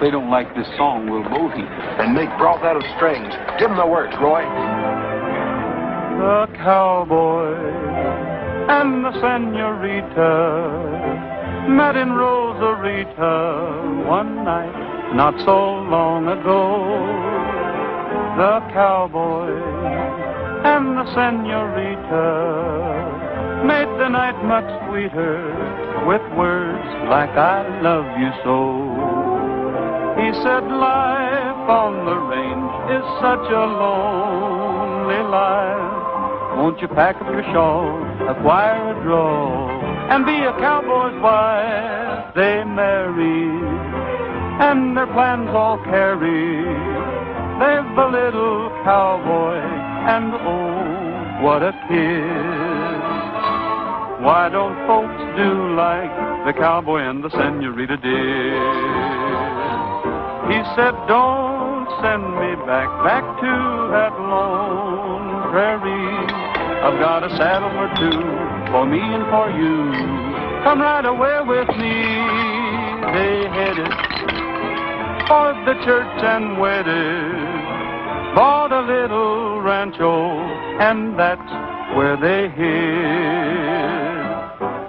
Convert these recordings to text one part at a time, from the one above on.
they don't like this song, we'll both eat it. And make broth out of strings. Give them the works, Roy. The cowboy and the senorita met in Rosarita one night not so long ago. The cowboy and the senorita made the night much sweeter with words like I love you so. Said life on the range is such a lonely life. Won't you pack up your shawl, acquire a draw, and be a cowboy's wife? They married, and their plans all carried. They've a little cowboy, and oh, what a kiss. Why don't folks do like the cowboy and the senorita did? He said, don't send me back, back to that lone prairie. I've got a saddle or two for me and for you. Come right away with me. They headed for the church and wedded. Bought a little rancho, and that's where they hid.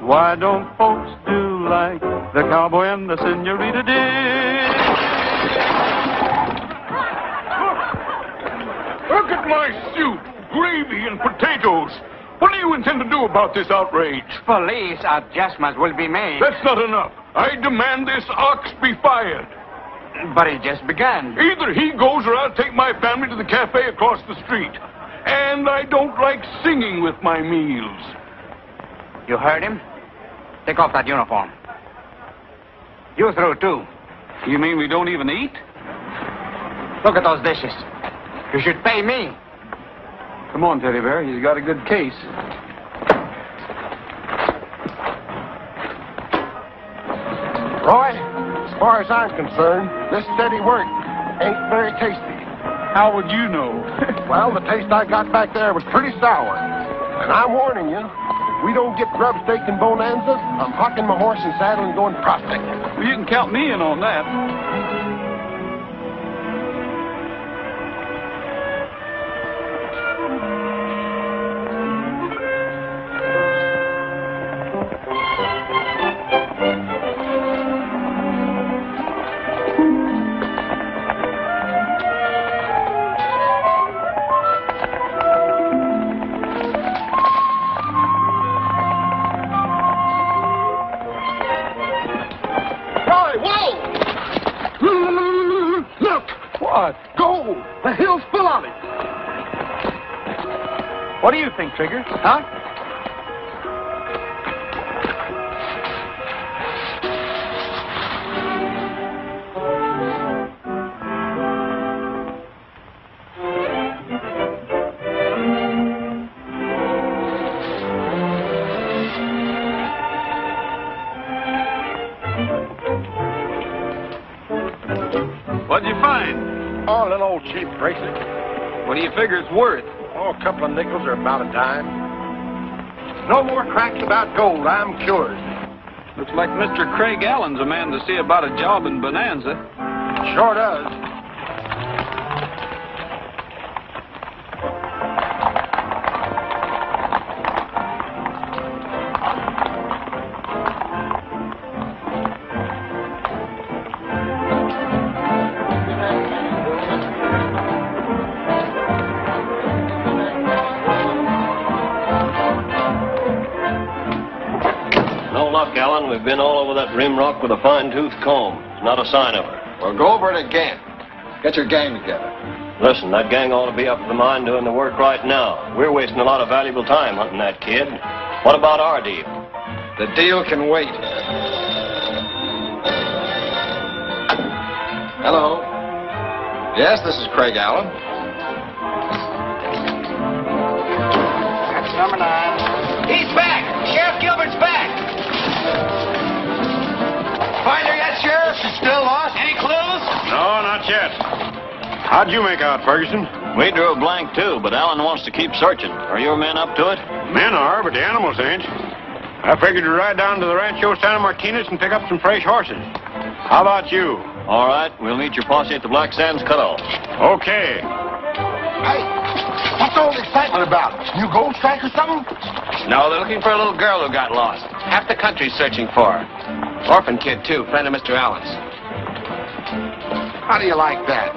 Why don't folks do like the cowboy and the senorita did? Look at my soup, gravy, and potatoes. What do you intend to do about this outrage? Police adjustments will be made. That's not enough. I demand this ox be fired. But it just began. Either he goes or I'll take my family to the cafe across the street. And I don't like singing with my meals. You heard him? Take off that uniform. You through, too. You mean we don't even eat? Look at those dishes. You should pay me. Come on, Teddy Bear. He's got a good case. Roy, as far as I'm concerned, this steady work ain't very tasty. How would you know? well, the taste I got back there was pretty sour. And I'm warning you, if we don't get grub steak and bonanza, I'm hocking my horse and saddle and going prospecting. Well, you can count me in on that. I'm cured. Looks like Mr. Craig Allen's a man to see about a job in Bonanza. Sure does. Been all over that rim rock with a fine-tooth comb. Not a sign of her. Well, go over it again. Get your gang together. Listen, that gang ought to be up to the mine doing the work right now. We're wasting a lot of valuable time hunting that kid. What about our deal? The deal can wait. Hello. Yes, this is Craig Allen. No, not yet. How'd you make out, Ferguson? We drew a blank, too, but Allen wants to keep searching. Are your men up to it? Men are, but the animals ain't. I figured to ride down to the Rancho Santa Martinez and pick up some fresh horses. How about you? All right, we'll meet your posse at the Black Sands cutoff. Okay. Hey, what's all the excitement about? New gold strike or something? No, they're looking for a little girl who got lost. Half the country's searching for her. Orphan kid, too, friend of Mr. Allen's. How do you like that?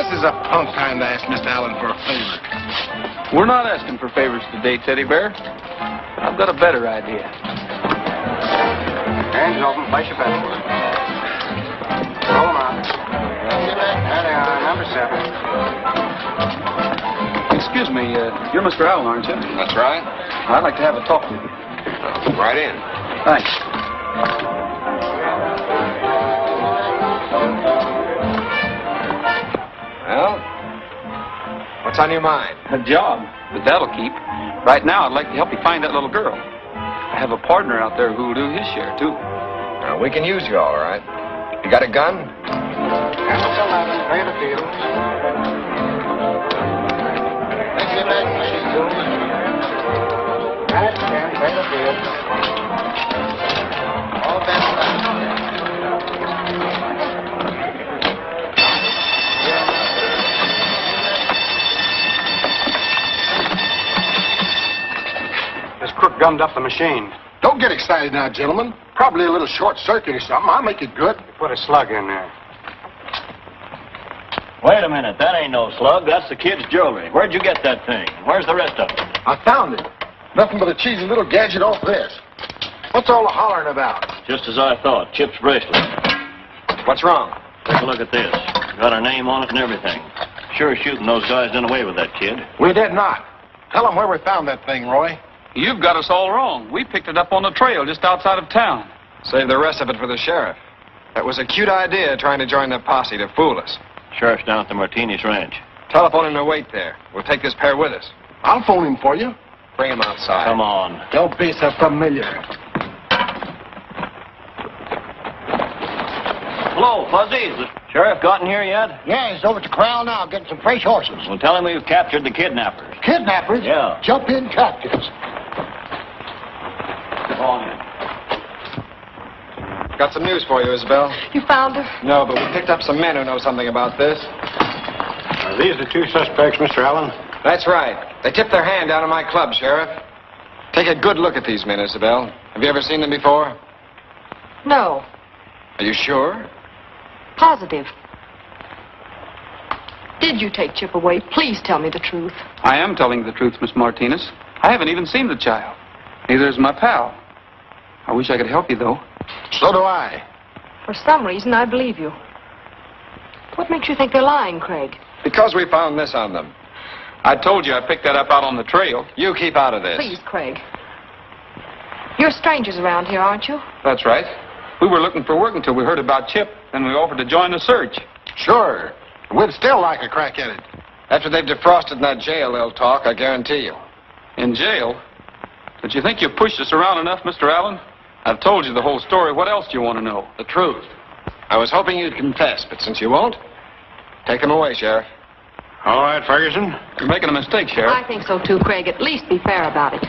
This is a punk time to ask Mr. Allen for a favor. We're not asking for favors today, Teddy Bear. I've got a better idea. Hands open. Place your bets for it. Roll them out. There they are. Number seven. Excuse me, uh, you're Mr. Allen, aren't you? That's right. I'd like to have a talk with you. Right in. Thanks. Well, what's on your mind? A job, but that'll keep. Right now, I'd like to help you find that little girl. I have a partner out there who'll do his share, too. Well, we can use you all right. You got a gun? Number eleven. Play the field. That's ten. Play the field. Gummed up the machine. Don't get excited now, gentlemen. Probably a little short circuit or something. I'll make it good. Put a slug in there. Wait a minute, that ain't no slug. That's the kid's jewelry. Where'd you get that thing? Where's the rest of it? I found it. Nothing but a cheesy little gadget off this. What's all the hollering about? Just as I thought, Chip's bracelet. What's wrong? Take a look at this. Got our name on it and everything. Sure shooting those guys done away with that kid. We did not. Tell them where we found that thing, Roy. You've got us all wrong. We picked it up on the trail just outside of town. Save the rest of it for the sheriff. That was a cute idea trying to join the posse to fool us. Sheriff's down at the Martinez Ranch. Telephone him to wait there. We'll take this pair with us. I'll phone him for you. Bring him outside. Come on. Don't be so familiar. Hello, Fuzzy. Is the sheriff gotten here yet? Yeah, he's over at the corral now getting some fresh horses. Well, tell him we've captured the kidnappers. Kidnappers? Yeah. Jump in captives. Come on. Got some news for you, Isabel. You found her? No, but we picked up some men who know something about this. Are these the two suspects, Mr. Allen? That's right. They tipped their hand down at my club, Sheriff. Take a good look at these men, Isabel. Have you ever seen them before? No. Are you sure? Positive. Did you take Chip away? Please tell me the truth. I am telling the truth, Miss Martinez. I haven't even seen the child. Neither is my pal. I wish I could help you, though. So do I. For some reason, I believe you. What makes you think they're lying, Craig? Because we found this on them. I told you I picked that up out on the trail. You keep out of this. Please, Craig. You're strangers around here, aren't you? That's right. We were looking for work until we heard about Chip, and we offered to join the search. Sure. We'd still like a crack at it. After they've defrosted in that jail, they'll talk, I guarantee you. In jail? Don't you think you pushed us around enough, Mr. Allen? I've told you the whole story. What else do you want to know? The truth. I was hoping you'd confess, but since you won't, take him away, Sheriff. All right, Ferguson. You're making a mistake, Sheriff. I think so too, Craig. At least be fair about it.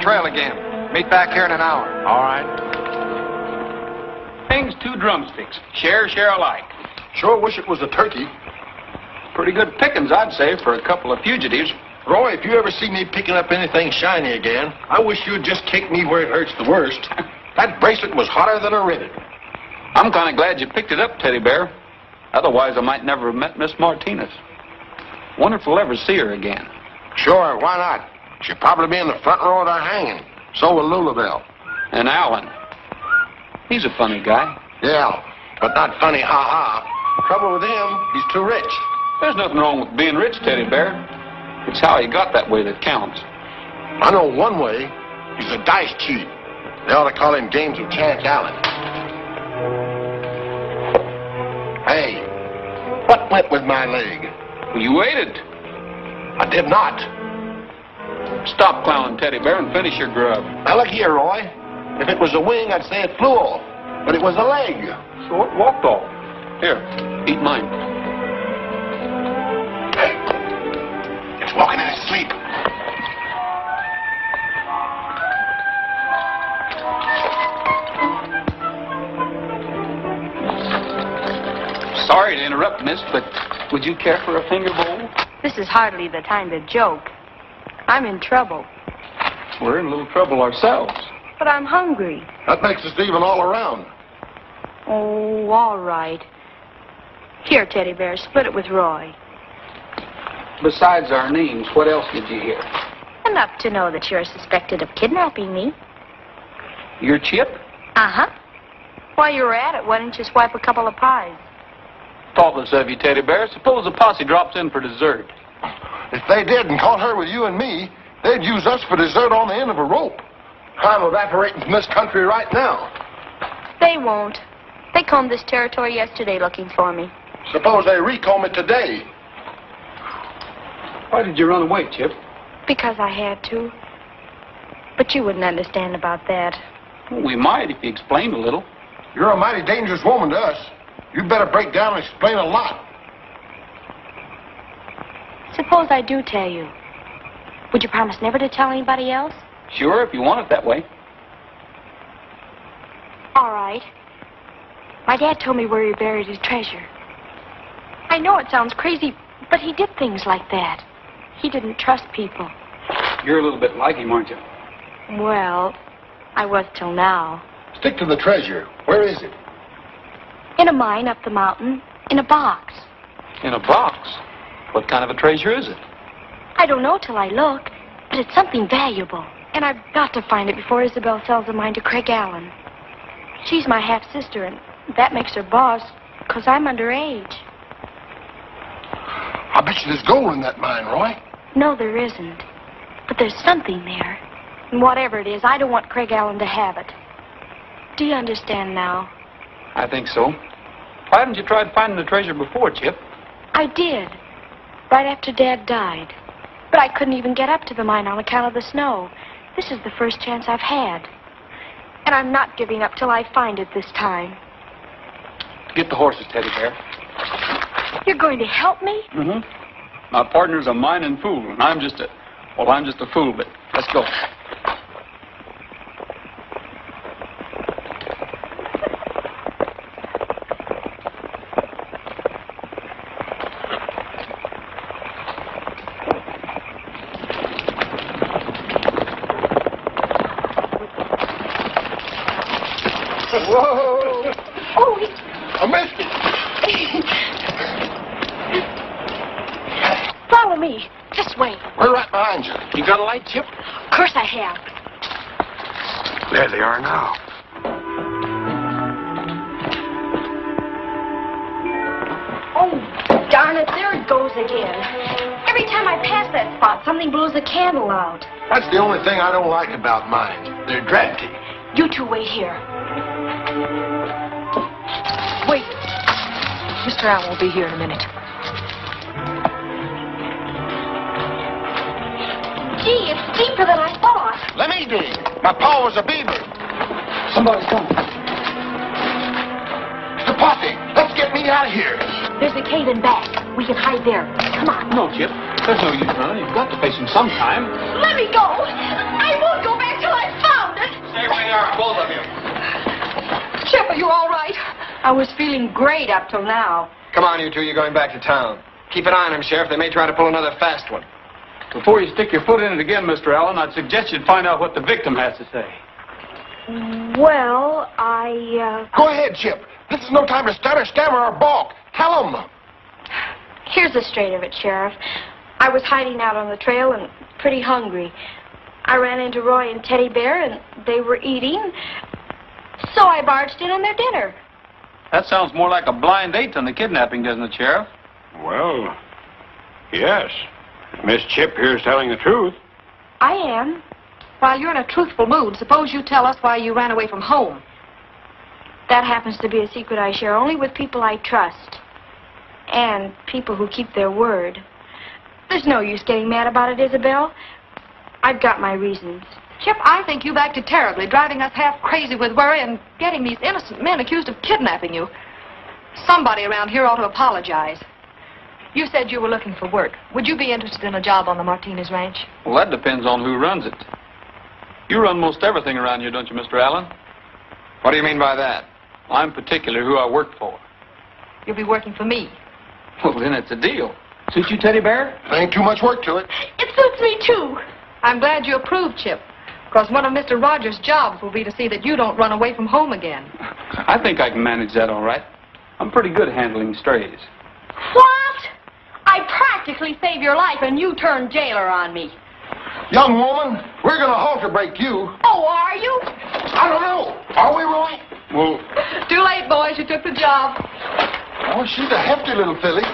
Trail again. Meet back here in an hour. All right. Things two drumsticks. Share, share alike. Sure wish it was a turkey. Pretty good pickings, I'd say, for a couple of fugitives. Roy, if you ever see me picking up anything shiny again, I wish you'd just kick me where it hurts the worst. That bracelet was hotter than a rivet. I'm kind of glad you picked it up, Teddy Bear. Otherwise, I might never have met Miss Martinez. Wonder if we'll ever see her again. Sure, why not? She'll probably be in the front row of the hanging. So will Lulabelle. And Allen. He's a funny guy. Yeah, but not funny, ha-ha. Trouble with him, he's too rich. There's nothing wrong with being rich, Teddy Bear. It's how he got that way that counts. I know one way. He's a dice cheat. They ought to call him Games of Chance Allen. Hey, what went with my leg? Well, you waited. I did not. Stop clowning, Teddy Bear, and finish your grub. Now look here, Roy. If it was a wing, I'd say it flew off. But it was a leg. So it walked off. Here, eat mine. It's walking in its sleep. Sorry to interrupt, miss, but would you care for a finger bowl? This is hardly the time to joke. I'm in trouble, We're in a little trouble ourselves. but I'm hungry. That makes us even all around. Oh, all right. Here, Teddy Bear, split it with Roy. Besides our names, what else did you hear? Enough to know that you're suspected of kidnapping me. Your chip? Uh-huh. While you were at it, why didn't you swipe a couple of pies? Thoughtless of you, Teddy Bear. Suppose the posse drops in for dessert. If they did and caught her with you and me, they'd use us for dessert on the end of a rope. I'm evaporating from this country right now. They won't. They combed this territory yesterday looking for me. Suppose they recomb it today. Why did you run away, Chip? Because I had to. But you wouldn't understand about that. We might if you explained a little. You're a mighty dangerous woman to us. You'd better break down and explain a lot. Suppose I do tell you. Would you promise never to tell anybody else? Sure, if you want it that way. All right. My dad told me where he buried his treasure. I know it sounds crazy, but he did things like that. He didn't trust people. You're a little bit like him, aren't you? Well, I was till now. Stick to the treasure. Where is it? In a mine up the mountain, in a box. In a box. What kind of a treasure is it? I don't know till I look, but it's something valuable. And I've got to find it before Isabel sells the mine to Craig Allen. She's my half sister, and that makes her boss, because I'm underage. I bet you there's gold in that mine, Roy. No, there isn't. But there's something there. And whatever it is, I don't want Craig Allen to have it. Do you understand now? I think so. Why haven't you tried finding the treasure before, Chip? I did. Right after Dad died. But I couldn't even get up to the mine on account of the snow. This is the first chance I've had. And I'm not giving up till I find it this time. Get the horses, Teddy Bear. You're going to help me? Mm-hmm. My partner's a mining fool, and I'm just a, well, I'm just a fool, but let's go. Thing I don't like about mine. They're drafty. You two wait here. Wait. Mr. Allen will be here in a minute. Gee, it's deeper than I thought. Let me dig. My paw was a beaver. Somebody's coming. Mr. the posse. Let's get me out of here. There's a cave in back. We can hide there. Come on. No, Chip. There's no use running. You've got to face him sometime. Let me go. I won't go back till I've found it. Stay where you are, both of you. Chip, are you all right? I was feeling great up till now. Come on, you two. You're going back to town. Keep an eye on him, Sheriff. They may try to pull another fast one. Before you stick your foot in it again, Mr. Allen, I'd suggest you find out what the victim has to say. Well, I, uh... Go ahead, Chip. This is no time to stutter, stammer, or balk. Tell him. Here's the straight of it, Sheriff. I was hiding out on the trail and pretty hungry. I ran into Roy and Teddy Bear, and they were eating. So I barged in on their dinner. That sounds more like a blind date than the kidnapping, doesn't it, Sheriff? Well, yes. Miss Chip here's telling the truth. I am. While you're in a truthful mood, suppose you tell us why you ran away from home. That happens to be a secret I share only with people I trust. And people who keep their word. There's no use getting mad about it, Isabel. I've got my reasons. Chip, I think you've acted terribly, driving us half crazy with worry and getting these innocent men accused of kidnapping you. Somebody around here ought to apologize. You said you were looking for work. Would you be interested in a job on the Martinez Ranch? Well, that depends on who runs it. You run most everything around here, don't you, Mr. Allen? What do you mean by that? I'm particular who I work for. You'll be working for me. Well, then it's a deal. Suit you, Teddy Bear? Ain't too much work to it. It suits me, too. I'm glad you approve, Chip. Because one of Mr. Rogers' jobs will be to see that you don't run away from home again. I think I can manage that all right. I'm pretty good handling strays. What? I practically saved your life and you turned jailer on me. Young woman, we're going to halter break you. Oh, are you? I don't know. Are we, Roy? Well, Too late, boys. You took the job. Oh, she's a hefty little filly.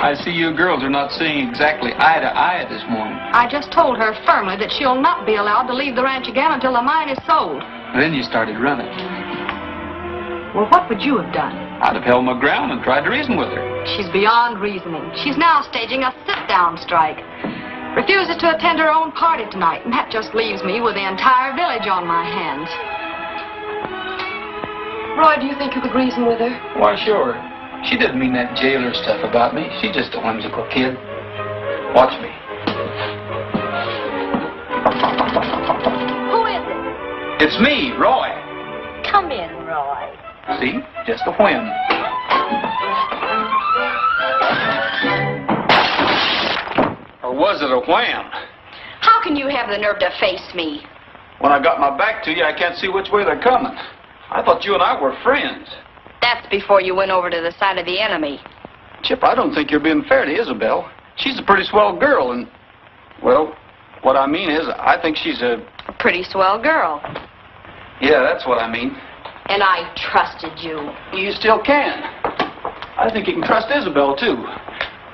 I see you girls are not seeing exactly eye to eye this morning. I just told her firmly that she'll not be allowed to leave the ranch again until the mine is sold. Then you started running. Well, what would you have done? I'd have held my ground and tried to reason with her. She's beyond reasoning. She's now staging a sit-down strike. Refuses to attend her own party tonight, and that just leaves me with the entire village on my hands. Roy, do you think you could reason with her? Why, sure. She didn't mean that jailer stuff about me. She's just a whimsical kid. Watch me. Who is it? It's me, Roy. Come in, Roy. See? Just a whim. Or was it a wham? How can you have the nerve to face me? When I got my back to you, I can't see which way they're coming. I thought you and I were friends. That's before you went over to the side of the enemy. Chip, I don't think you're being fair to Isabel. She's a pretty swell girl, and, well, what I mean is, I think she's a. A pretty swell girl. Yeah, that's what I mean. And I trusted you. You still can. I think you can trust Isabel, too.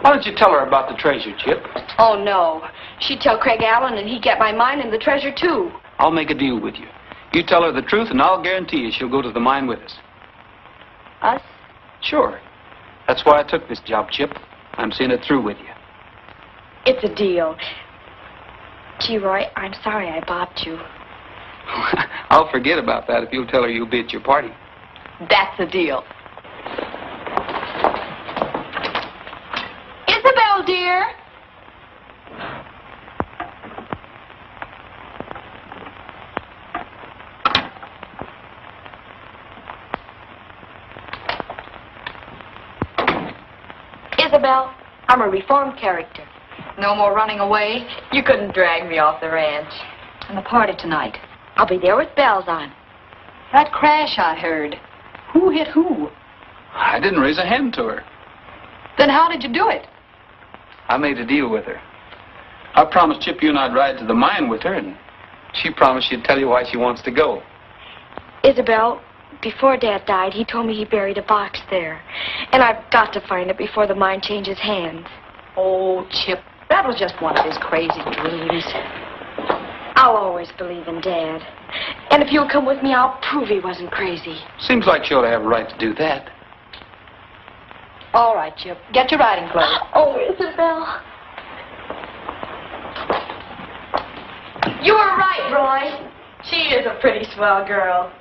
Why don't you tell her about the treasure, Chip? Oh, no. She'd tell Craig Allen and he'd get my mine and the treasure, too. I'll make a deal with you. You tell her the truth, and I'll guarantee you she'll go to the mine with us. Us? Sure. That's why I took this job, Chip. I'm seeing it through with you. It's a deal. Gee, Roy, I'm sorry I bopped you. I'll forget about that if you'll tell her you'll be at your party. That's a deal. Isabel, dear. Isabel, I'm a reformed character. No more running away. You couldn't drag me off the ranch. And the party tonight. I'll be there with bells on. That crash I heard. Who hit who? I didn't raise a hand to her. Then how did you do it? I made a deal with her. I promised Chip you and I'd ride to the mine with her, and she promised she'd tell you why she wants to go. Isabel, before Dad died, he told me he buried a box there. And I've got to find it before the mine changes hands. Oh, Chip, that was just one of his crazy dreams. I'll always believe in Dad. And if you'll come with me, I'll prove he wasn't crazy. Seems like she ought to have a right to do that. All right, Chip. Get your riding clothes. Oh, Isabel. You were right, Roy. She is a pretty swell girl.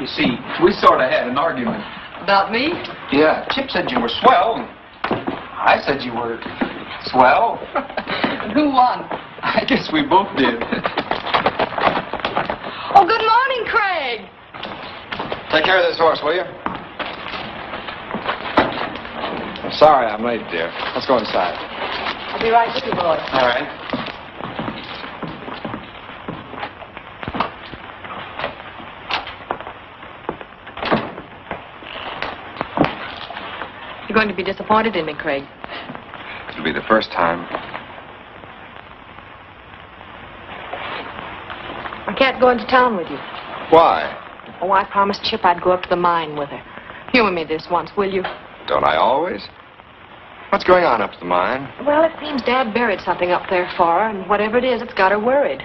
You see, we sort of had an argument. About me? Yeah, Chip said you were swell. and I said you were swell. Who won? I guess we both did. Oh, good morning, Craig. Take care of this horse, will you? Sorry I'm late, dear. Let's go inside. I'll be right with you, boy. All right. Going to be disappointed in me, Craig. It'll be the first time. I can't go into town with you. Why? Oh, I promised Chip I'd go up to the mine with her. Humor me this once, will you? Don't I always? What's going on up at the mine? Well, it seems Dad buried something up there for her, and whatever it is, it's got her worried.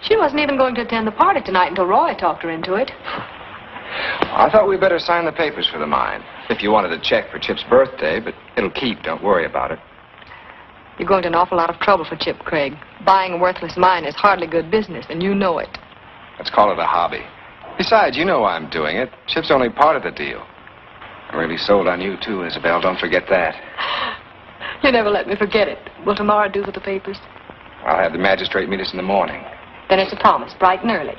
She wasn't even going to attend the party tonight until Roy talked her into it. I thought we'd better sign the papers for the mine. If you wanted a check for Chip's birthday, but it'll keep. Don't worry about it. You're going to an awful lot of trouble for Chip, Craig. Buying a worthless mine is hardly good business, and you know it. Let's call it a hobby. Besides, you know why I'm doing it. Chip's only part of the deal. I'm really sold on you, too, Isabel. Don't forget that. You never let me forget it. Will tomorrow do for the papers? I'll have the magistrate meet us in the morning. Then it's a promise, bright and early.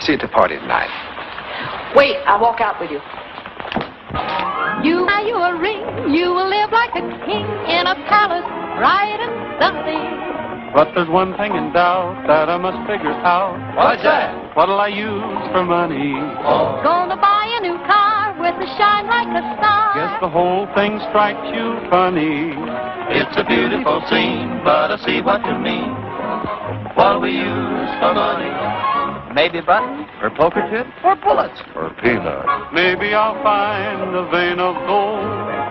See you at the party tonight. Wait, I'll walk out with you. You buy you a ring, you will live like a king in a palace, bright and sunny. But there's one thing in doubt that I must figure out. What's that? What'll I use for money? Oh. Gonna buy a new car with a shine like a star. Guess the whole thing strikes you funny. It's a beautiful scene, but I see what you mean. What'll we use for money. Maybe buttons, or poker chips, or bullets. Or peanuts. Maybe I'll find a vein of gold.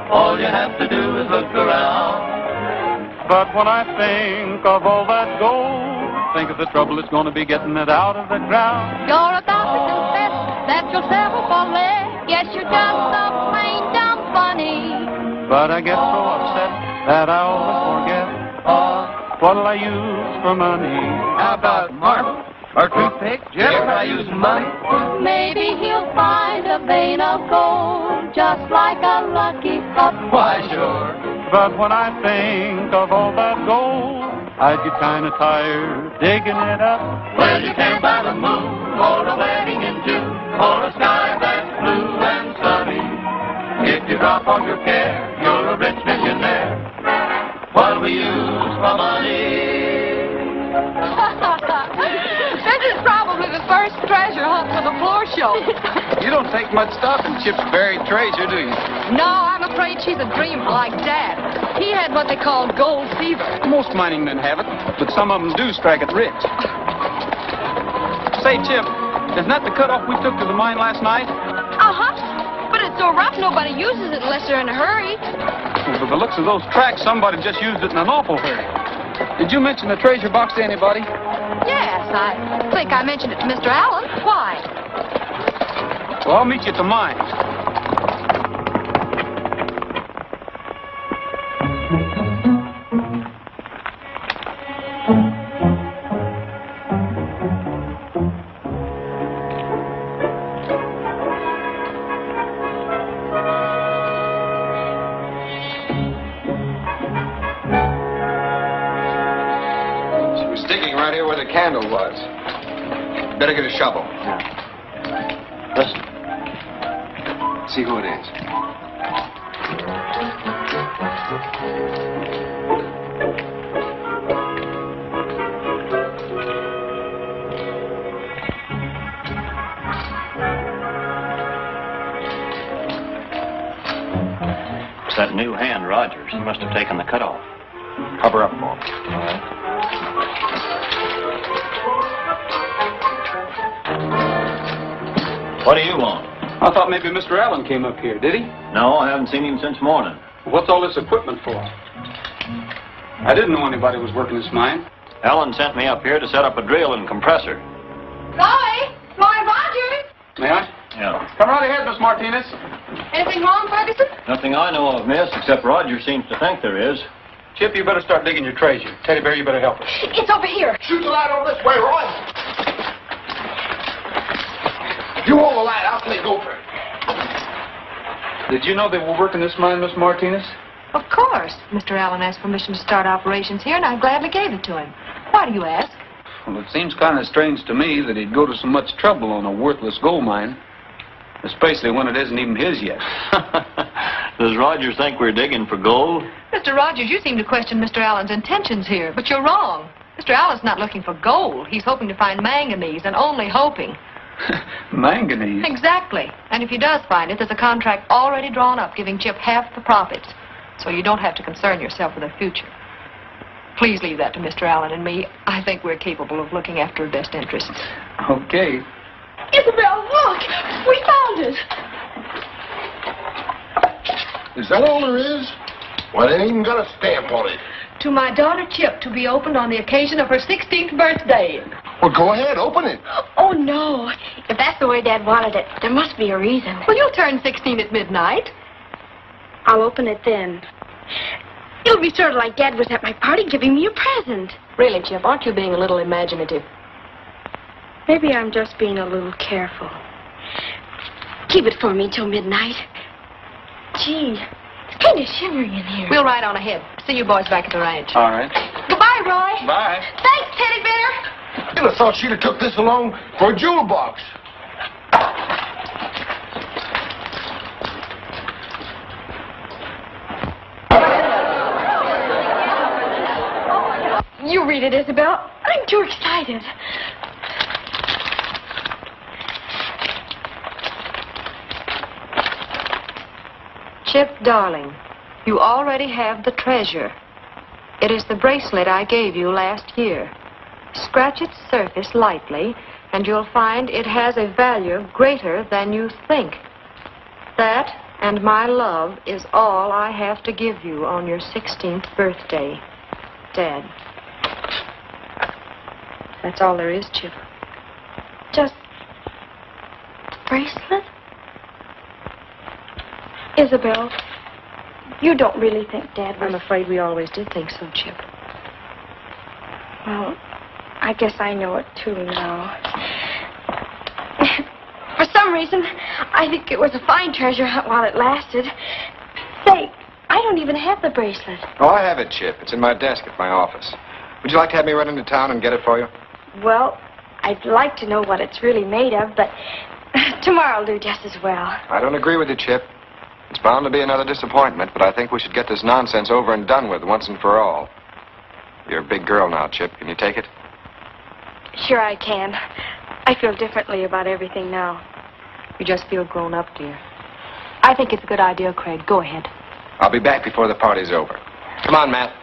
All you have to do is look around. But when I think of all that gold, think of the trouble it's going to be getting it out of the ground. You're about to confess that you'll settle for less. Yes, you're just so plain dumb funny. But I get so upset that I always forget. What'll I use for money? How about marble? Or toothpick? Jim, try using money. Maybe he'll find a vein of gold, just like a lucky pup. Why, sure. But when I think of all that gold, I get kind of tired digging it up. Well, you can't buy the moon, or a wedding in June, or a sky that's blue and sunny. If you drop all your care, you're a rich millionaire. What we use for money. This is probably the first treasure hunt for the floor show. You don't take much stuff in Chip's buried treasure, do you? no, I'm afraid she's a dreamer like Dad. He had what they call gold fever. Most mining men have it, but some of them do strike it rich. Say, Chip, isn't that the cutoff we took to the mine last night? Uh-huh. But it's so rough, nobody uses it unless they're in a hurry. Well, by the looks of those tracks, somebody just used it in an awful hurry. Did you mention the treasure box to anybody? Yes, I think I mentioned it to Mr. Allen. Why? Well, I'll meet you at the mine. Candle was. Better get a shovel. Yeah. Listen. See who it is. It's that new hand, Rogers. He must have taken the cutoff. Cover up for What do you want? I thought maybe Mr. Allen came up here, did he? No, I haven't seen him since morning. What's all this equipment for? I didn't know anybody was working this mine. Allen sent me up here to set up a drill and compressor. Roy! Roy Rogers! May I? Yeah. Come right ahead, Miss Martinez. Anything wrong, Ferguson? Nothing I know of, miss, except Roger seems to think there is. Chip, you better start digging your treasure. Teddy Bear, you better help us. It's over here. Shoot the light over this way, Roy. You hold the light. I'll take over. Did you know they were working this mine, Miss Martinez? Of course. Mr. Allen asked permission to start operations here, and I gladly gave it to him. Why do you ask? Well, it seems kind of strange to me that he'd go to so much trouble on a worthless gold mine, especially when it isn't even his yet. Does Rogers think we're digging for gold? Mr. Rogers, you seem to question Mr. Allen's intentions here, but you're wrong. Mr. Allen's not looking for gold. He's hoping to find manganese, and only hoping. Manganese? Exactly. And if he does find it, there's a contract already drawn up giving Chip half the profits. So you don't have to concern yourself with the future. Please leave that to Mr. Allen and me. I think we're capable of looking after her best interests. Okay. Isabel, look! We found it! Is that all there is? Well, it ain't even got a stamp on it. To my daughter Chip to be opened on the occasion of her 16th birthday. Well, go ahead, open it. Oh, no. If that's the way Dad wanted it, there must be a reason. Well, you'll turn 16 at midnight. I'll open it then. It'll be sort of like Dad was at my party giving me a present. Really, Chip, aren't you being a little imaginative? Maybe I'm just being a little careful. Keep it for me till midnight. Gee, it's kind of shivery in here. We'll ride on ahead. See you boys back at the ranch. All right. Goodbye, Roy. Bye. Thanks, Teddy Bear. You'd have thought she'd have took this along for a jewel box. You read it, Isabel. I'm too excited. Chip, darling, you already have the treasure. It is the bracelet I gave you last year. Scratch its surface lightly, and you'll find it has a value greater than you think. That and my love is all I have to give you on your 16th birthday, Dad. That's all there is, Chip. Just the bracelet? Isabel, you don't really think Dad was... I'm afraid we always did think so, Chip. Well, I guess I know it too now. For some reason, I think it was a fine treasure while it lasted. Say, I don't even have the bracelet. Oh, I have it, Chip. It's in my desk at my office. Would you like to have me run into town and get it for you? Well, I'd like to know what it's really made of, but tomorrow will do just as well. I don't agree with you, Chip. It's bound to be another disappointment, but I think we should get this nonsense over and done with once and for all. You're a big girl now, Chip. Can you take it? Sure I can. I feel differently about everything now. You just feel grown up, dear. I think it's a good idea, Craig. Go ahead. I'll be back before the party's over. Come on, Matt.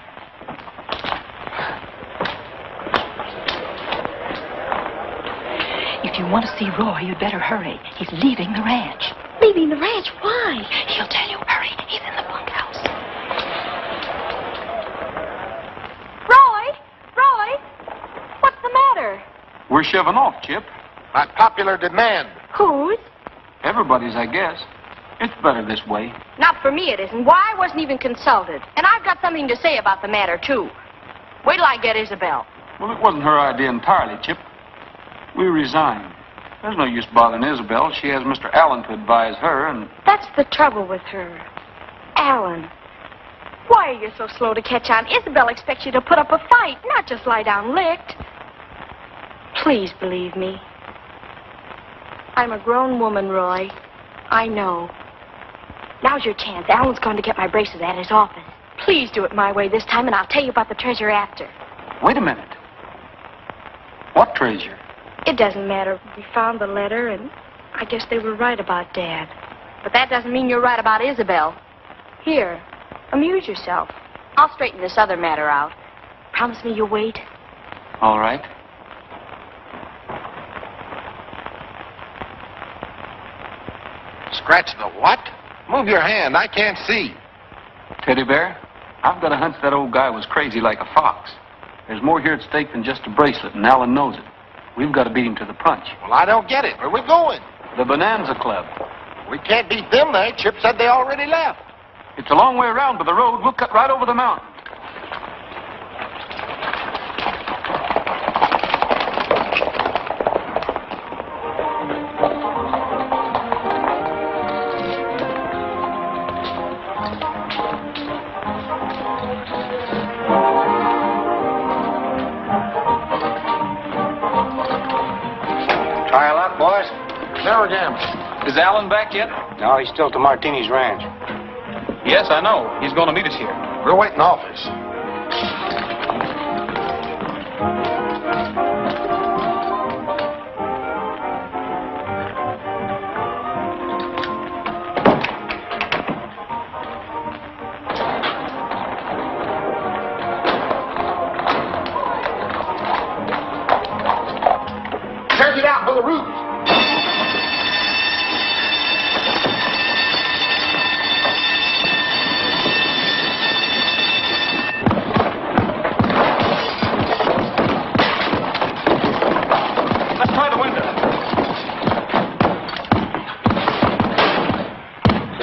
If you want to see Roy, you'd better hurry. He's leaving the ranch. Leaving the ranch? Why? He'll tell you. Hurry. He's in the bunkhouse. Roy! Roy! What's the matter? We're shoving off, Chip. By popular demand. Whose? Everybody's, I guess. It's better this way. Not for me, it isn't. Why, I wasn't even consulted. And I've got something to say about the matter, too. Wait till I get Isabel. Well, it wasn't her idea entirely, Chip. We resigned. There's no use bothering Isabel. She has Mr. Allen to advise her, and That's the trouble with her. Allen. Why are you so slow to catch on? Isabel expects you to put up a fight, not just lie down licked. Please believe me. I'm a grown woman, Roy. I know. Now's your chance. Allen's going to get my braces at his office. Please do it my way this time, and I'll tell you about the treasure after. wait a minute. What treasure? It doesn't matter. We found the letter, and I guess they were right about Dad. But that doesn't mean you're right about Isabel. Here, amuse yourself. I'll straighten this other matter out. Promise me you'll wait. All right. Scratch the what? Move your hand. I can't see. Teddy Bear, I've got a hunch that old guy was crazy like a fox. There's more here at stake than just a bracelet, and Allen knows it. We've got to beat him to the punch. Well, I don't get it. Where are we going? The Bonanza Club. We can't beat them there. Chip said they already left. It's a long way around, but the road, we'll cut right over the mountain. Is Allen back yet? No, he's still to Martinez ranch. Yes, I know. He's going to meet us here. We're waiting office.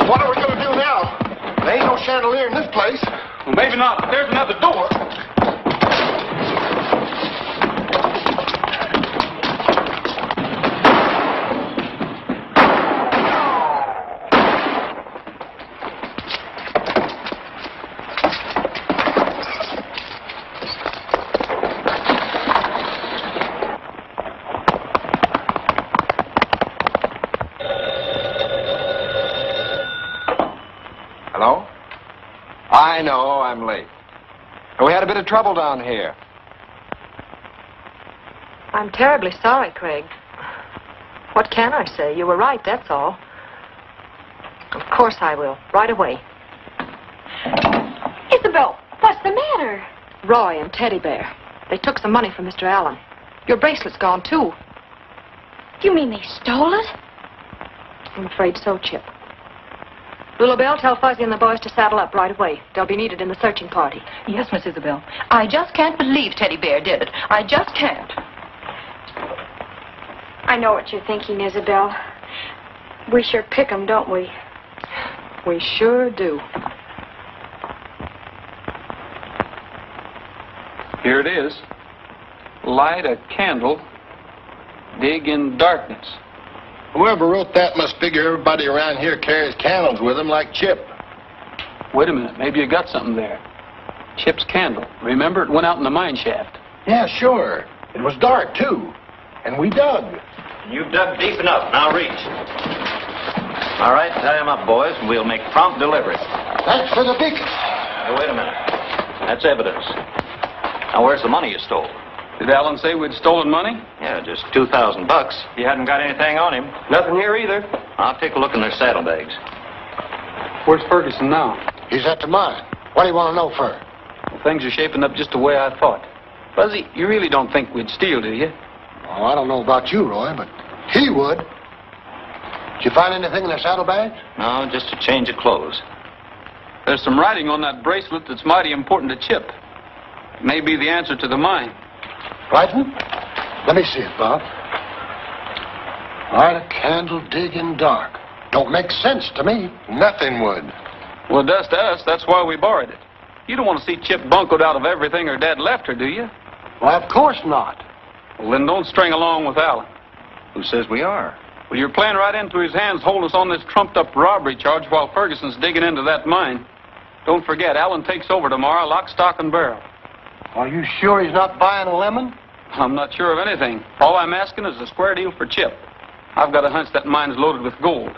What are we going to do now? There ain't no chandelier in this place. Well, maybe not, but there's another door. Hello? I know I'm late. We had a bit of trouble down here. I'm terribly sorry, Craig. What can I say? You were right, that's all. Of course I will. Right away. Isabel, what's the matter? Roy and Teddy Bear. They took some money from Mr. Allen. Your bracelet's gone, too. You mean they stole it? I'm afraid so, Chip. Little Bell, tell Fuzzy and the boys to saddle up right away. They'll be needed in the searching party. Yes, Miss Isabel. I just can't believe Teddy Bear did it. I just can't. I know what you're thinking, Isabel. We sure pick 'em, don't we? We sure do. Here it is. Light a candle, dig in darkness. Whoever wrote that must figure everybody around here carries candles with them like Chip. Wait a minute, maybe you got something there. Chip's candle. Remember, it went out in the mine shaft. Yeah, sure. It was dark, too. And we dug. You've dug deep enough. Now reach. All right, tie him up, boys, and we'll make prompt delivery. Thanks for the beacon. Hey, wait a minute. That's evidence. Now, where's the money you stole? Did Allen say we'd stolen money? Yeah, just two thousand bucks. He hadn't got anything on him. Nothing here either. I'll take a look in their saddlebags. Where's Ferguson now? He's at the mine. What do you want to know, Fur? Well, things are shaping up just the way I thought. Fuzzy, you really don't think we'd steal, do you? Oh, I don't know about you, Roy, but he would. Did you find anything in their saddlebags? No, just a change of clothes. There's some writing on that bracelet that's mighty important to Chip. It may be the answer to the mine. Writing? Let me see it, Bob. Light a candle, dig in dark. Don't make sense to me. Nothing would. Well, it does to us. That's why we borrowed it. You don't want to see Chip buncoed out of everything her dad left her, do you? Why, of course not. Well, then don't string along with Allen. Who says we are? Well, you're playing right into his hands, holding us on this trumped-up robbery charge while Ferguson's digging into that mine. Don't forget, Allen takes over tomorrow, lock, stock, and barrel. Are you sure he's not buying a lemon? I'm not sure of anything. All I'm asking is a square deal for Chip. I've got a hunch that mine's loaded with gold.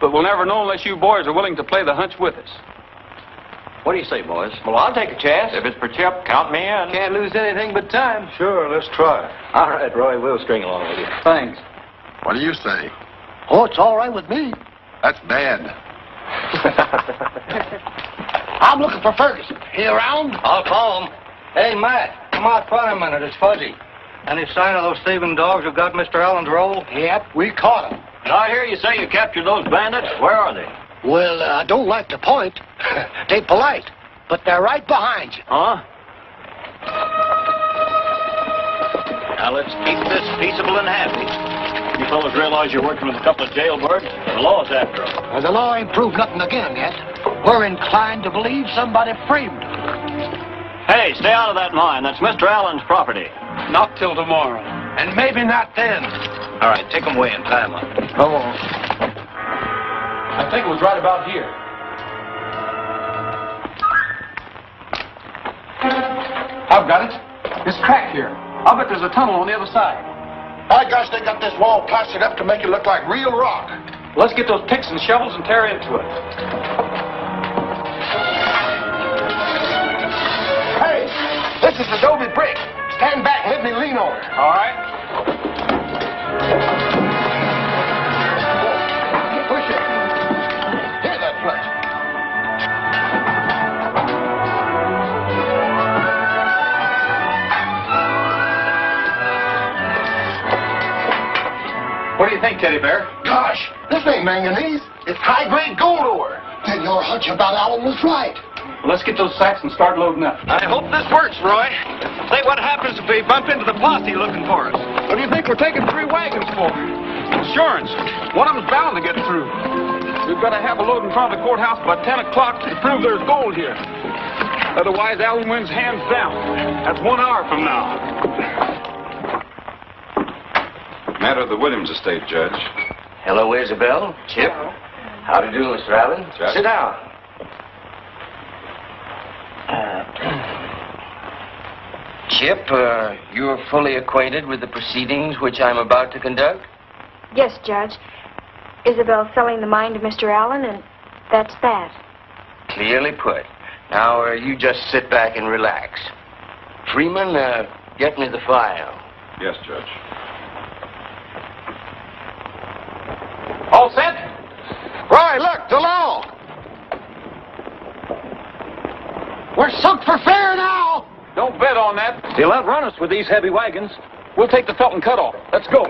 But we'll never know unless you boys are willing to play the hunch with us. What do you say, boys? Well, I'll take a chance. If it's for Chip, count me in. Can't lose anything but time. Sure, let's try. All right, Roy, we'll string along with you. Thanks. What do you say? Oh, it's all right with me. That's bad. I'm looking for Ferguson. He around? I'll call him. Hey, Matt, come out front a minute. It's Fuzzy. Any sign of those thieving dogs who got Mr. Allen's roll? Yep, we caught him. Did I hear you say you captured those bandits? Where are they? Well, uh, I don't like to point. they polite, but they're right behind you. Huh? Now let's keep this peaceable and happy. You fellows realize you're working with a couple of jailbirds? The law's after them. Well, the law ain't proved nothing again yet. We're inclined to believe somebody framed them. Hey, stay out of that mine. That's Mr. Allen's property. Not till tomorrow. And maybe not then. All right, take them away and tie them up. Come on. I think it was right about here. I've got it. This crack here. I'll bet there's a tunnel on the other side. By gosh, they got this wall plastered up to make it look like real rock. Let's get those picks and shovels and tear into it. This is adobe brick. Stand back and let me lean on it. All right. Push it. Hear that place. What do you think, Teddy Bear? Gosh, this ain't manganese. It's high-grade gold ore. Then your hunch about Allen was right. Let's get those sacks and start loading up. I hope this works, Roy. Say, what happens if we bump into the posse looking for us? What do you think we're taking three wagons for? Insurance. One of them's bound to get through. We've got to have a load in front of the courthouse by 10 o'clock to prove there's gold here. Otherwise, Allen wins hands down. That's one hour from now. Matter of the Williams estate, Judge. Hello, Isabel. Chip. How do you do, Mr. Allen? Judge. Sit down. Chip, uh, you're fully acquainted with the proceedings which I'm about to conduct? Yes, Judge. Isabel's selling the mine to Mr. Allen, and that's that. Clearly put. Now, uh, you just sit back and relax. Freeman, uh, get me the file. Yes, Judge. All set? Roy, look, the law. We're sunk for fair now. Don't bet on that. He'll outrun us with these heavy wagons. We'll take the Felton cutoff. Let's go.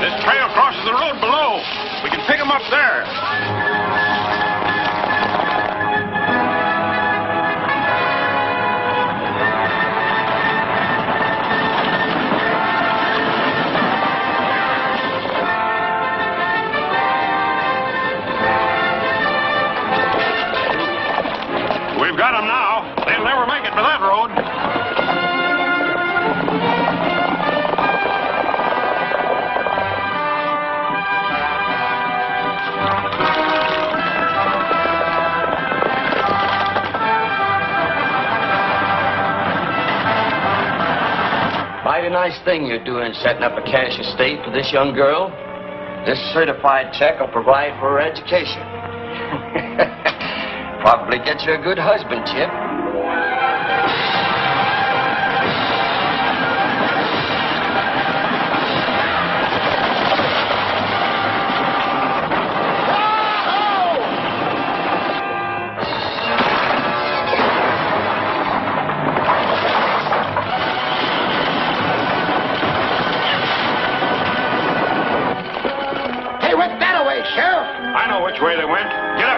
This trail crosses the road below. We can pick 'em up there. Nice thing you're doing setting up a cash estate for this young girl. This certified check will provide for her education. Probably get you a good husband, Chip. Way they went. Get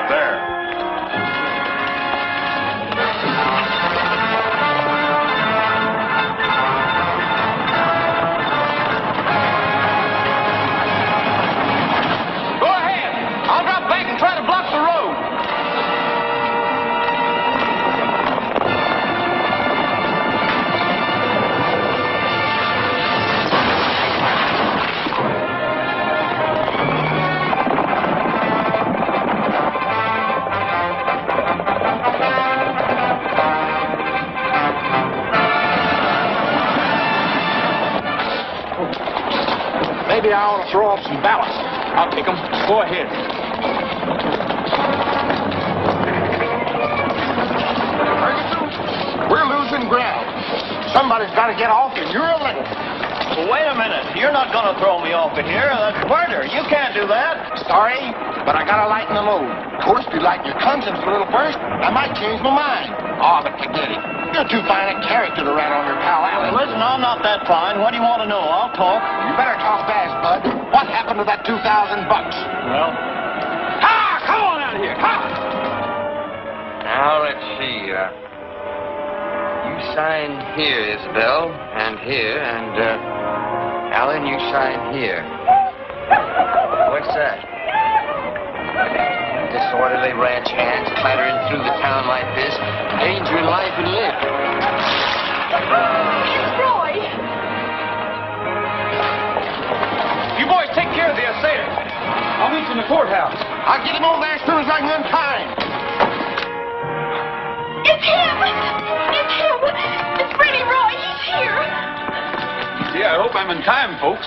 throw off some ballast. I'll take 'em. Go ahead. We're losing ground. Somebody's got to get off, and you're elected. Well, wait a minute. You're not going to throw me off in here. That's murder. You can't do that. Sorry, but I got to lighten the load. Of course, if you lighten your conscience a little first, I might change my mind. Oh, but forget it. You're too fine a character to rat on your pal Allen. Listen, I'm not that fine. What do you want to know? I'll talk. You better talk fast, bud. What happened to that 2,000 bucks? Well, Ha! Come on out of here. Ha! Now, let's see. Uh, you sign here, Isabel, and here, and, uh, Allen, you sign here. What's that? Disorderly ranch hands clattering through the town like this, endangering life and limb. Boys take care the assailant. I'll meet you in the courthouse. I'll get him over there as soon as I can untie him. It's him! It's him! It's Freddie Roy. He's here. See, I hope I'm in time, folks.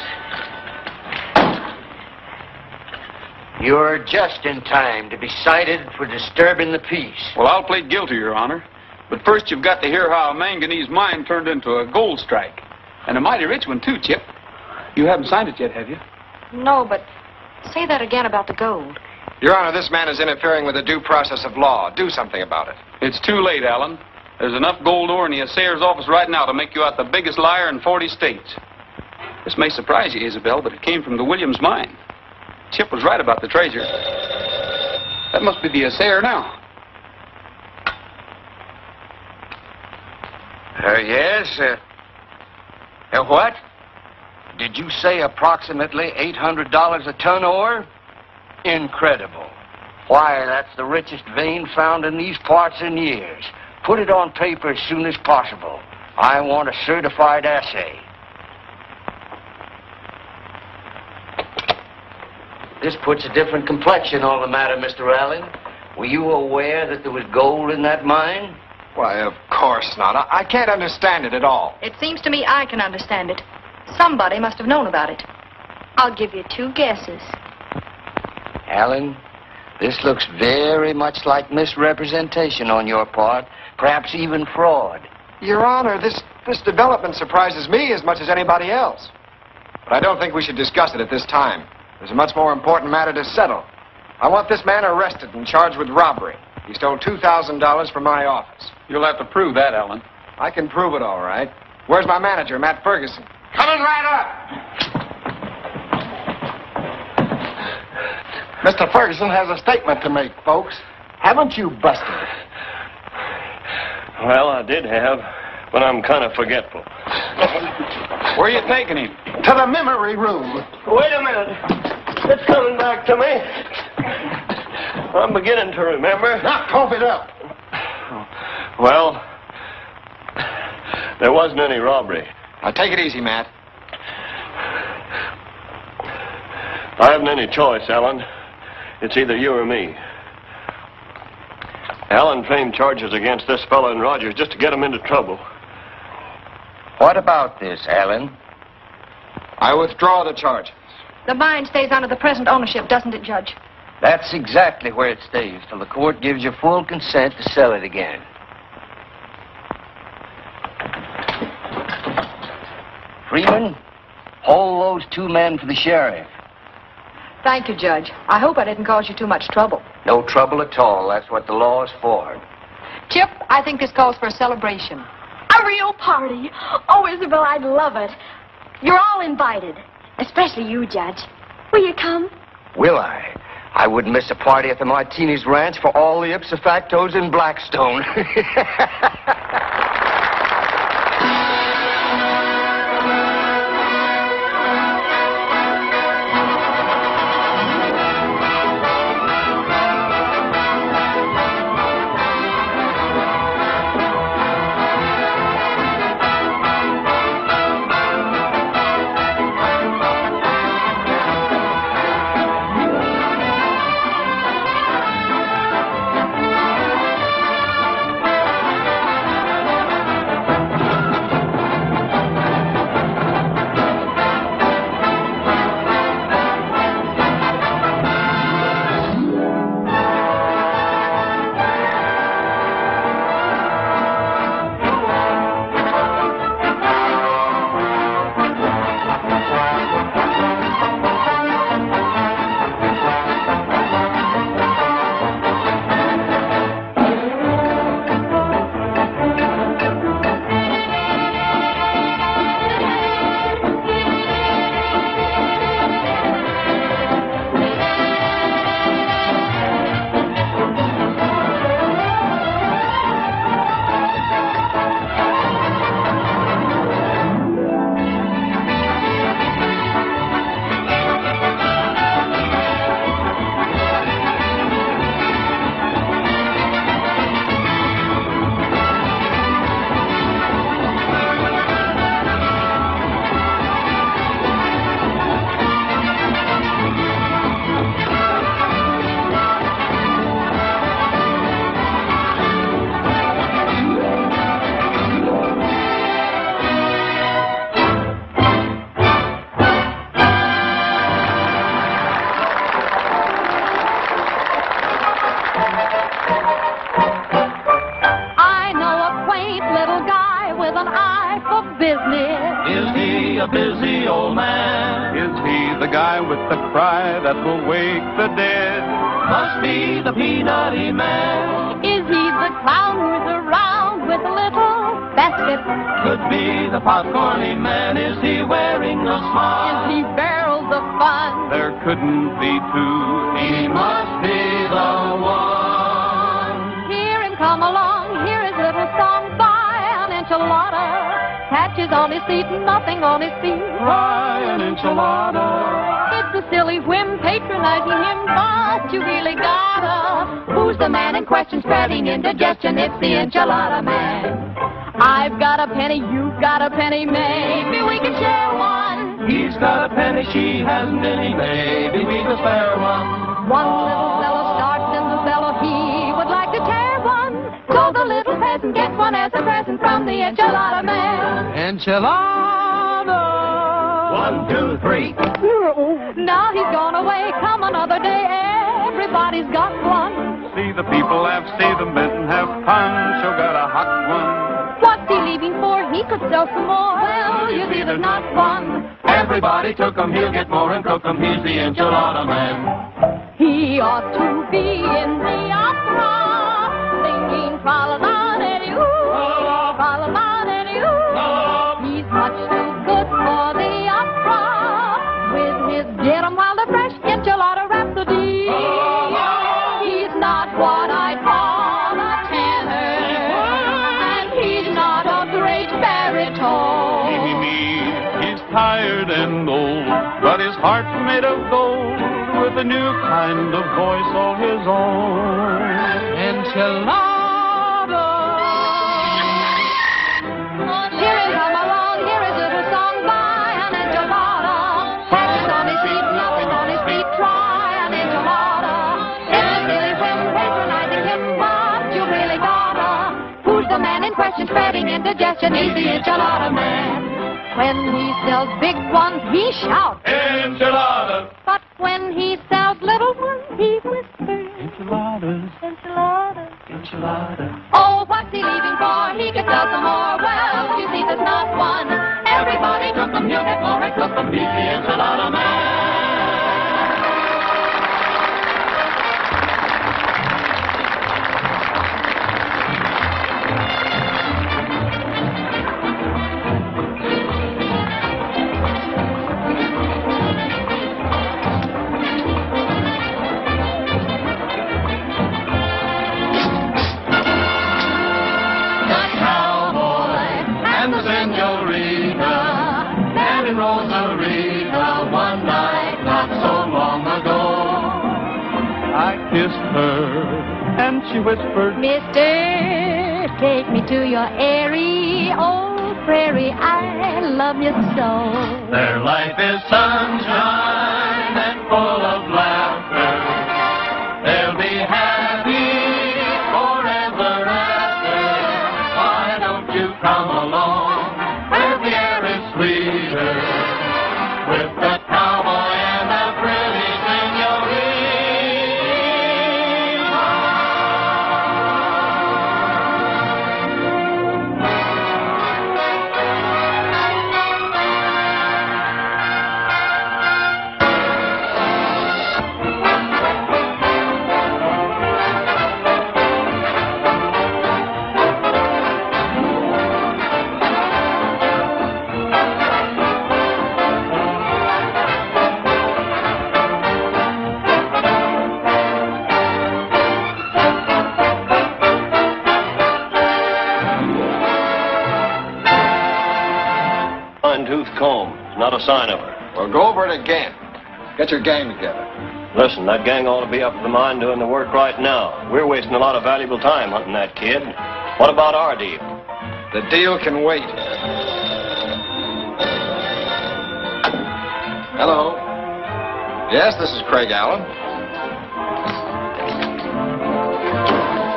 You're just in time to be cited for disturbing the peace. Well, I'll plead guilty, Your Honor. But first, you've got to hear how a manganese mine turned into a gold strike. And a mighty rich one, too, Chip. You haven't signed it yet, have you? No, but say that again about the gold. Your Honor, this man is interfering with the due process of law. Do something about it. It's too late, Allen. There's enough gold ore in the assayer's office right now to make you out the biggest liar in 40 states. This may surprise you, Isabel, but it came from the Williams mine. Chip was right about the treasure. That must be the assayer now. Uh, yes. Uh, uh, what? Did you say approximately $800 a ton ore? Incredible. Why, that's the richest vein found in these parts in years. Put it on paper as soon as possible. I want a certified assay. This puts a different complexion on the matter, Mr. Allen. Were you aware that there was gold in that mine? Why, of course not. I, I can't understand it at all. It seems to me I can understand it. Somebody must have known about it. I'll give you two guesses. Allen, this looks very much like misrepresentation on your part, perhaps even fraud. Your Honor, this, this development surprises me as much as anybody else. But I don't think we should discuss it at this time. There's a much more important matter to settle. I want this man arrested and charged with robbery. He stole $2,000 from my office. You'll have to prove that, Allen. I can prove it all right. Where's my manager, Matt Ferguson? Coming right up. Mr. Ferguson has a statement to make, folks. Haven't you busted? Well, I did have, but I'm kind of forgetful. Where are you taking him? To the memory room. Wait a minute. It's coming back to me. I'm beginning to remember. Now, cough it up. Well, there wasn't any robbery. Now, take it easy, Matt. I haven't any choice, Allen. It's either you or me. Allen framed charges against this fellow and Rogers just to get him into trouble. What about this, Allen? I withdraw the charge. The mine stays under the present ownership, doesn't it, Judge? That's exactly where it stays till the court gives you full consent to sell it again. Freeman, hold those two men for the sheriff. Thank you, Judge. I hope I didn't cause you too much trouble. No trouble at all. That's what the law is for. Chip, I think this calls for a celebration. A real party. Oh, Isabel, I'd love it. You're all invited. Especially you, Judge. Will you come? Will I? I wouldn't miss a party at the Martinez Ranch for all the ipso factos in Blackstone. Is he the guy with the cry that will wake the dead? Must be the peanutty man. Is he the clown who's around with a little basket? Could be the popcorny man. Is he wearing a smile? Is he barrels of fun? There couldn't be two. He must be the Patches on his seat, nothing on his feet. Cry an enchilada. It's a silly whim patronizing him, but you really gotta. Who's the man in question spreading indigestion? It's the enchilada man. I've got a penny, you've got a penny, maybe we can share one. He's got a penny, she hasn't any. Maybe we can spare one. One little fellow starts in the cellar, he would like to tear one. So the little peasant gets one as a present from the enchilada man. Enchilada. One, two, three. Now he's gone away, come another day, everybody's got one. See the people laugh, see the men have punch. Oh, got a hot one. What's he leaving for? He could sell some more. Well, you see, there's not one. Everybody took him, he'll get more and cook him. He's the enchilada man. He ought to be in the opera, singing tra-la-la-la-dee-oo, heart's made of gold with a new kind of voice all his own. Enchilada. Spreading indigestion? He's the enchilada man. When he sells big ones, he shouts. Enchiladas. But when he sells little ones, he whispers. Enchiladas, Enchiladas. enchiladas. Oh, what's he leaving for? He could sell some more. Well, you see, there's not one. Everybody took them, he'll get more and cook them. He's the enchilada man. She whispered, Mister, take me to your airy old prairie. I love you so. Their life is sunshine Get your gang together. Listen, that gang ought to be up at the mine doing the work right now. We're wasting a lot of valuable time hunting that kid. What about our deal? The deal can wait. Hello. Yes, this is Craig Allen.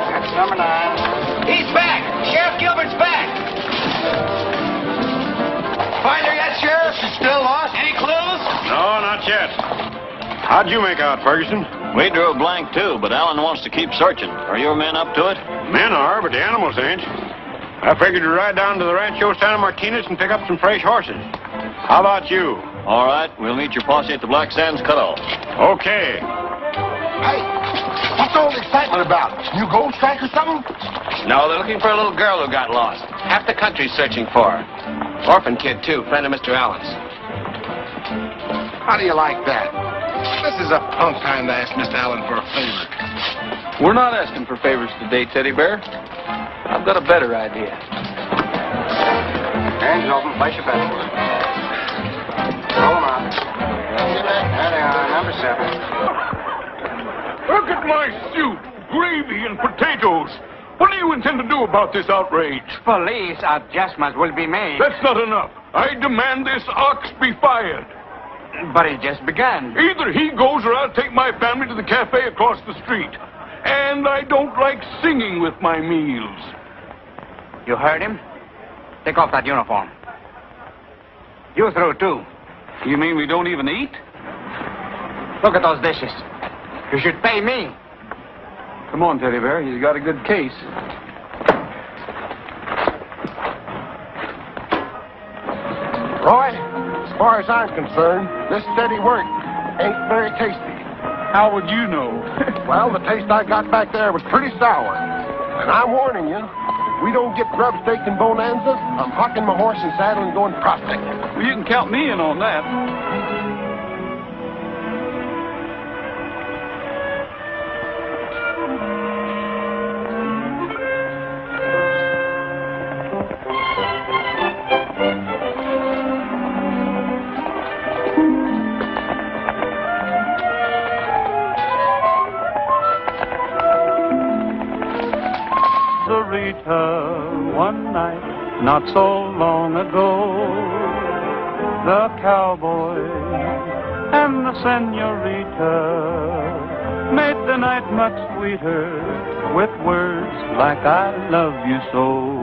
That's number nine. He's back! Sheriff Gilbert's back! Find her yet, Sheriff? She's still lost. Any clues? No, not yet. How'd you make out, Ferguson? We drew a blank too, but Allen wants to keep searching. Are your men up to it? Men are, but the animals ain't. I figured to ride down to the Rancho Santa Martinez and pick up some fresh horses. How about you? All right, we'll meet your posse at the Black Sands cutoff. Okay. Hey, what's all the excitement about? New gold strike or something? No, they're looking for a little girl who got lost. Half the country's searching for her. Orphan kid, too, friend of Mr. Allen's. How do you like that? This is a punk time to ask Mr. Allen for a favor. We're not asking for favors today, Teddy Bear. I've got a better idea. Hands open. Place your bets. Roll them out. There they are. Number seven. Look at my soup, gravy, and potatoes. What do you intend to do about this outrage? Police adjustments will be made. That's not enough. I demand this ox be fired. But it just began. Either he goes or I'll take my family to the cafe across the street. And I don't like singing with my meals. You heard him? Take off that uniform. You through, too. You mean we don't even eat? Look at those dishes. You should pay me. Come on, Teddy Bear. He's got a good case. Far as I'm concerned, this steady work ain't very tasty. How would you know? well, the taste I got back there was pretty sour. And I'm warning you, we don't get grub steak and bonanza, I'm hocking my horse and saddle and going prospecting. Well, you can count me in on that. Not so long ago, the cowboy and the senorita made the night much sweeter with words like I love you so.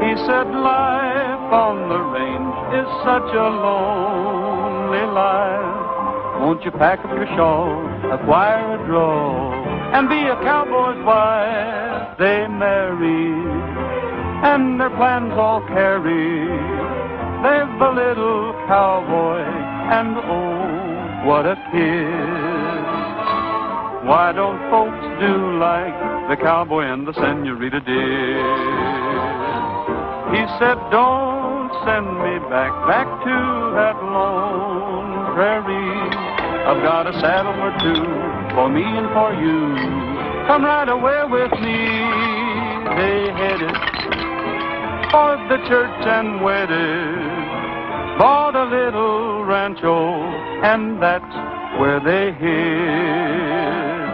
He said life on the range is such a lonely life. Won't you pack up your shawl, acquire a draw, and be a cowboy's wife? They married, and their plans all carried. They've a little cowboy, and oh, what a kiss. Why don't folks do like the cowboy and the senorita did? He said, don't send me back, back to that lone prairie. I've got a saddle or two for me and for you. Come right away with me. They headed for the church and wedded. Bought a little rancho, and that's where they hid.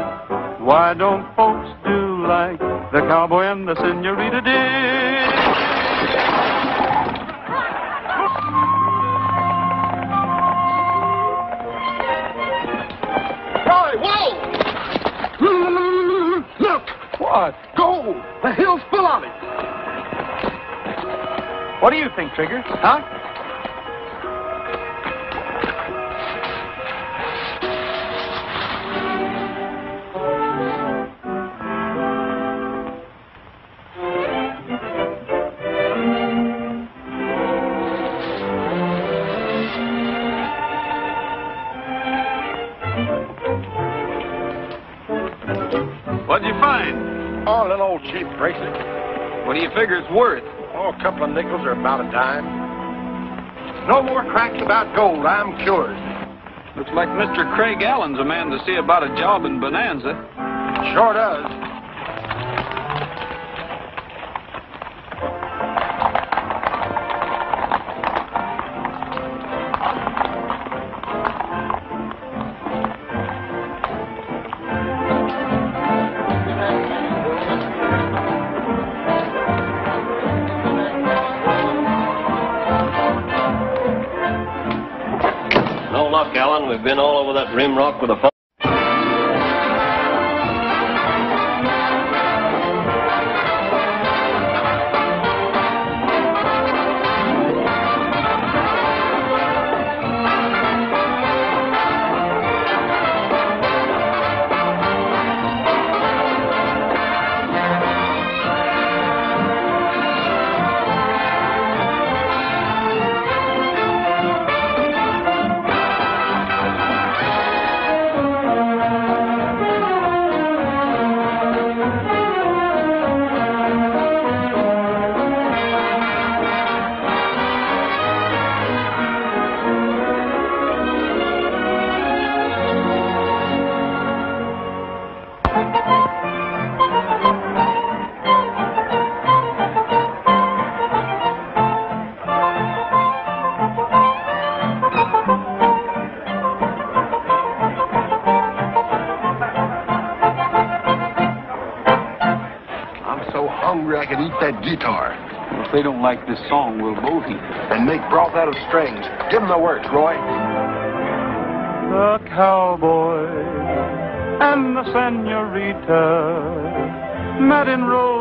Why don't folks do like the cowboy and the senorita did? Whoa! Look! What? Gold! The hill's full of it! What do you think, Trigger? Huh? What'd you find? Oh, a little old cheap bracelet. What do you figure it's worth? Oh, a couple of nickels are about a dime. No more cracks about gold. I'm cured. Looks like Mr. Craig Allen's a man to see about a job in Bonanza. Sure does. Rim rock with a If like this song, we'll move eat it. And make broth out of strings. Give them the works, Roy. The cowboy and the senorita met in Rose.